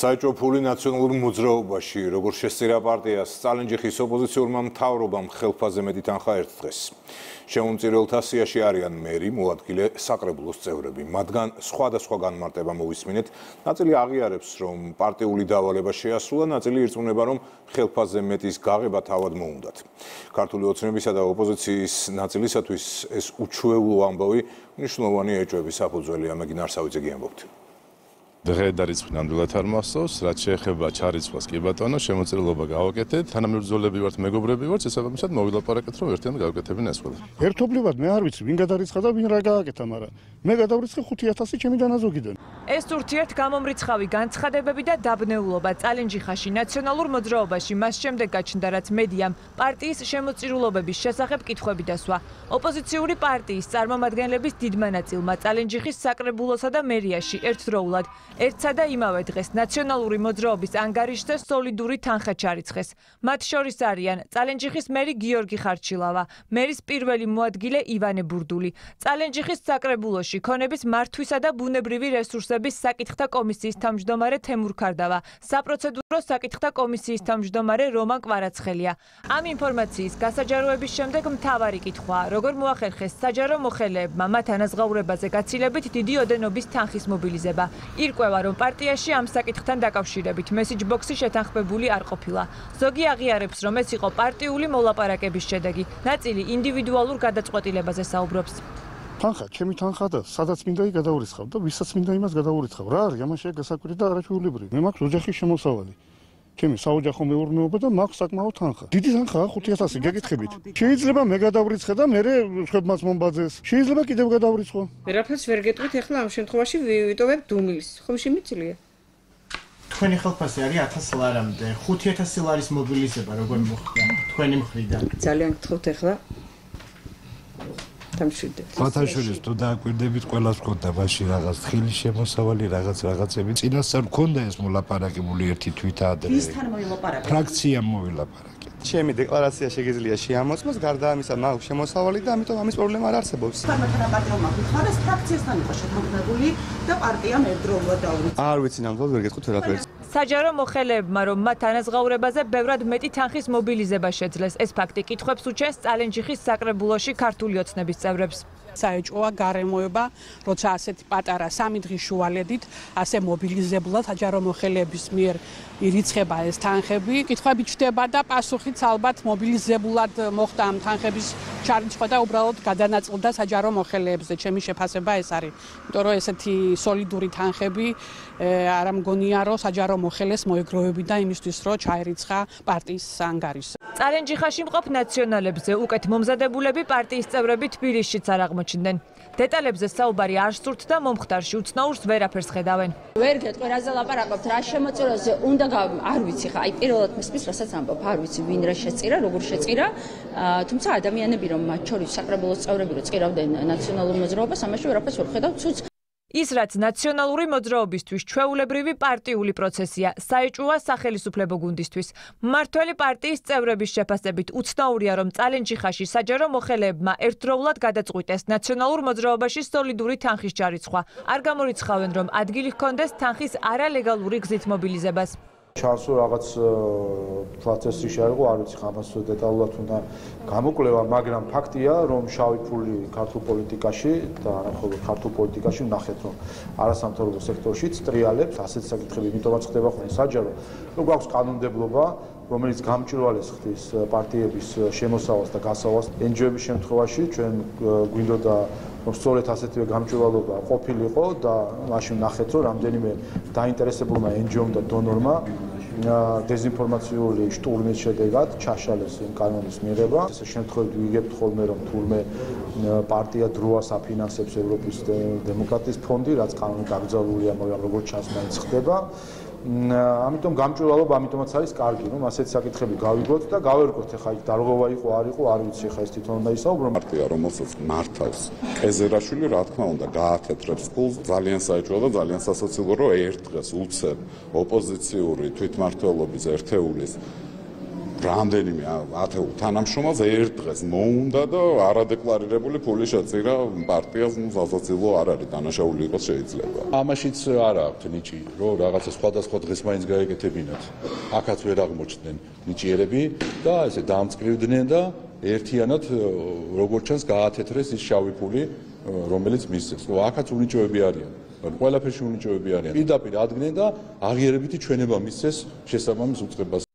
საერთო ფული ნაციონალურ მოძრაობაში როგორ შესწირა პარტიას სტალინჯიხის ოპოზიციურმა მთავრობამ ხელფაზე მეტი თანხა ერთ დღეს. შემომწირველთა სიაში არიან მერი მოადგილე საკრებულოს წევრები. მათგან სხვადასხვა განმარტება მოვისმინეთ. ნაწილი აღიარებს რომ პარტიული დავალება შეასრულა ნაწილი ირწმუნება რომ ხელფაზე მეტის გაღება თავად მოუნდათ. ქართული ოცნებისა და ოპოზიციის ნაწილისათვის ეს უჩვეულო ამბავი მნიშვნელოვანი ეჭვების საფუძველია. მეგინ არსავიძე გიამბობთ დღე დარიცხი ნამდვილად არ მასწავს, რაც შეეხება ჩარიცხვას კი ბატონო, შემოწირულობა გავაკეთეთ, თანამებრძოლები ვართ, მეგობრები ვართ, შესაბამისად მოვილაპარაკეთ, რომ ერთიანად გავაკეთებინ ეს ყველა. ერთობლივად მე არ ვიცი, ვინ გადარიცხა და ვინ რა გააკეთა, მაგრამ მე გადავრიცხე 5000 ჩემი დანაზოგიდან. ეს ურთიერთ გამომრიცხავი განცხადებები და დაბნეულობა წალენჯიხაში ნაციონალურ მოძრაობაში მას შემდეგ გაჩნდა რაც მედიამ პარტიის შემოწირულობების შესახებ კითხვები დასვა. ოპოზიციური პარტიის წარმომადგენლების დიდმა ნაწილმა წალენჯიხის საკრებულოსა და მერიაში ერთდროულად ერთსა და იმავე დღეს ნაციონალური მოძრაობის ანგარიშზე სოლიდური თანხა ჩარიცხეს. მათ შორის არიან წალენჯიხის მერი გიორგი ხარჩილავა, მერის პირველი მოადგილე ივანე ბურდული, წალენჯიხის საკრებულოში ქონების მართვისა და ბუნებრივი რესურსების საკითხთა კომისიის თავმჯდომარე თემურ ქარდავა, საპროცედურო საკითხთა კომისიის თავმჯდომარე რომან კვარაცხელია. ამ ინფორმაციის გასაჯაროების შემდეგ მთავარი კითხვაა, როგორ მოახერხეს საჯარო მოხელეებმა მათ ანაზღაურებაზე გაცილებით დიდი ოდენობის თანხის მობილიზება. ირკვ ირკვევა, რომ პარტიაში ამ საკითხთან დაკავშირებით მესიჯ ბოქსი შეთანხმებული არ ყოფილა. ზოგი აღიარებს, რომ ეს იყო პარტიული მოლაპარაკების შედეგი. ნაწილი ინდივიდუალურ გადაწყვეტილებაზე საუბრობს. თანხა, ჩემი თანხა და სადაც მინდა იქ გადაურიცხავ და ვისაც მინდა იმას გადაურიცხავ. რა არის ამაში გასაკვირი და არაჩვეულებრივი. მე მაქვს ოჯახის შემოსავალი. ჩემი საოჯახო მეურნეობა და მაქვს საკმაო თანხა. დიდი თანხაა 5000 გეკითხებით. შეიძლება მე გადავრიცხე და მე ხებმაც მომბაძეს. შეიძლება კიდევ გადავრიცხო. ვერაფერს ვერ გეტყვით, ახლა ამ შემთხვევაში ვიტოვებ დუმილს. ხომ შემიძლია? თქვენი ხელფასი არის 1000 ლარამდე. 5000 ლარის მობილიზება როგორ მოხდა თქვენი მხრიდან? ძალიან გთხოვთ ახლა თამშვიდეთ. ბათაშვილის თუ დააკვირდებით, ყველას მქონდა მასში რაღაც ხილი შემოსავალი, რაღაც რაღაცები. წინასწარ მქონდა ეს მოლაპარაკებული ერთი თვითა ადრე. ვისთან მოილაპარაკეთ? ფრაქციამ მოილაპარაკეთ. ჩემი დეკლარაცია შეგიძლია შეამოწმოს, გარდა ამისა, მაქვს შემოსავალი და ამიტომ ამის პრობლემა არ არსებობს. ფრაქციასთან იყო შეთანხმებული და პარტიამ ერთდროულად დაუბრუნდა. არ ვიცი ნამდვილად ვერ გეტყვით ვერაფერს. საჯარო მოხელეებმა რომ მათ ანაზღაურებაზე ბევრად მეტი თანხის მობილიზება შეძლეს. ეს ფაქტი კითხვებს უჩენს წალენჯიხის საკრებულოში ქართული ოცნების წევრებს საეჭოა გარემოება, როცა ასეთი პატარა სამი დღის შუალედით ასე მობილიზებულად საჯარო მოხელეების მიერ ირიცხება ეს თანხები. კითხვები ჩდება და პასუხიც ალბათ მობილიზებულად მოხდა ამ თანხების ჩარიცხვა და უბრალოდ გადანაწილდა საჯარო მოხელეებზე. ჩემი შეფასება ეს არის. იმიტომ რომ ესეთი სოლიდური თანხები არ ამგონია რომ საჯარო მოხელეს მოეგროვებინა იმისთვის რომ ჩაერიცხა პარტიის ანგარიშს. წარენჯიხაში მყოფ ნაციონალებზე უკეთ მომზადებულები პარტიის წევრები თბილისშიც არ აღმოჩნდნენ. დეტალებზე საუბარი არ სურთ და მომხდარში უცნაურს ვერაფერს ხედავენ. ვერ გეტყვი რაზე ლაპარაკობთ, რა შემოწიროზე უნდა არ ვიცი ხა, აი პირველად მესმის რასაც ამბობ, არ ვიცი ვინ რა შეწირა, როგორ შეწირა. თუმცა ადამიანები რომ მათ შორის საკრებულოს წევრები რო წირავდნენ ნაციონალურ მოძრაობას, ამაში ვერაფერს ვერ ხედავ, ცუც ის რაც ნაციონალური მოძრაობისთვის ჩვეულებრივი პარტიული პროცესია, საეჭვოა სახელმწიფო გუნდისთვის. მართველი პარტიის წევრების შეფასებით უცნაურია, რომ წალენჯიხაში საჯარო მოხელეებმა ერთდროულად გადაწყვიტეს ნაციონალურ მოძრაობაში სოლიდური თანხის ჯარიცხვა. არ გამორიცხავენ, რომ ადგილი ჰქონდეს თანხის არალეგალური გზით მობილიზებას. ჩანსო რაღაც პროცესი შეარგო, არ ვიცი ხამას დეტალურად უნდა გამოკვლევა, მაგრამ ფაქტია, რომ შავი ფული ქართულ პოლიტიკაში და ახლა ქართულ პოლიტიკაში ნახეთ, რომ არასამთავრობო სექტორშიც ტრიალებს ასეთ საკითხები, იმიტომაც ხდება ხოლმე საჯარო, რომ გვაქვს კანონმდებლობა, რომელიც გამჭვირვალეს ხდის პარტიების შემოსავალს და გასავალს NGO-ების შემთხვევაში, ჩვენ გვინდოდა რომ სწორედ ასეთივე გამჭვირვალობა ყოფილიყო და მაშინ ნახეთ, რომ რამდენიმე დაინტერესებულმა NGO-მ და დონორმა დეзинფორმაციული შტურმის შედეგად ჩაშალეს იმ კანონის მიღება. ესე შემთხვევით ვიგებთ ხოლმე რომ თურმე პარტია დროას აფინანსებს ევროპის დემოკრატიის ფონდი, რაც კანონით აკრძალულია, მაგრამ როგორც ჩანს მაინც ხდება. ამიტომ გამჭვირვალობა ამიტომაც არის კარგი, რომ ასეთ საკითხები გავიგოთ და გავერკვოთ ახლა იქ დარღოვა იყო, არ იყო, არ ვიცი ახლა ეს თვითონ უნდა ისაუბრო. პარტია რომელსაც მართავს კეზერაშვილი, რა თქმა უნდა, გაათეთრებს ფულს ძალიან საერთო და ძალიან სასაცილო, რომ ერთ დღეს უცებ ოპოზიციური თვითმართველობის ერთეულის რამდენიმე ათეულ თანამშრომელს ერთ დღეს მოუნდა და არადეკლარირებული ფული შეწირა პარტიას, ну, სასაცილო არ არის, დანაშაული იყოს შეიძლება. ამაშიც არ აქვს ნიჭი, რომ რაღაცა სხვადასხვა დღეს მაინც გაეკეთებინათ. აქაც ვერ აღმოჩნდნენ ნიჭიერები და ესე დაამწყრივდნენ და ერთიანად როგორც ჩანს გაათეთრეს ის შავი ფული, რომელიც მისცეს. ნუ აქაც უნიჭოები არიან. ყველაფერში უნიჭოები არიან. პირდაპირ ადგენენ და აღიარებითი ჩვენება მისცეს შესაბამის უწყებას.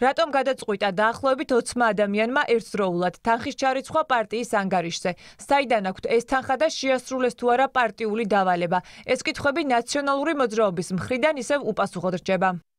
რატომ გადაწყვიტა დაახლოებით 20 ადამიანმა ერთდროულად თანხის ჩარიცხვა პარტიის ანგარიშზე? საიდან აქვთ ეს თანხა და შეასრულეს თუ არა პარტიული დავალება? ეს კითხვები ნაციონალური მოძრაობის მხრიდან ისევ უპასუხოდ რჩება.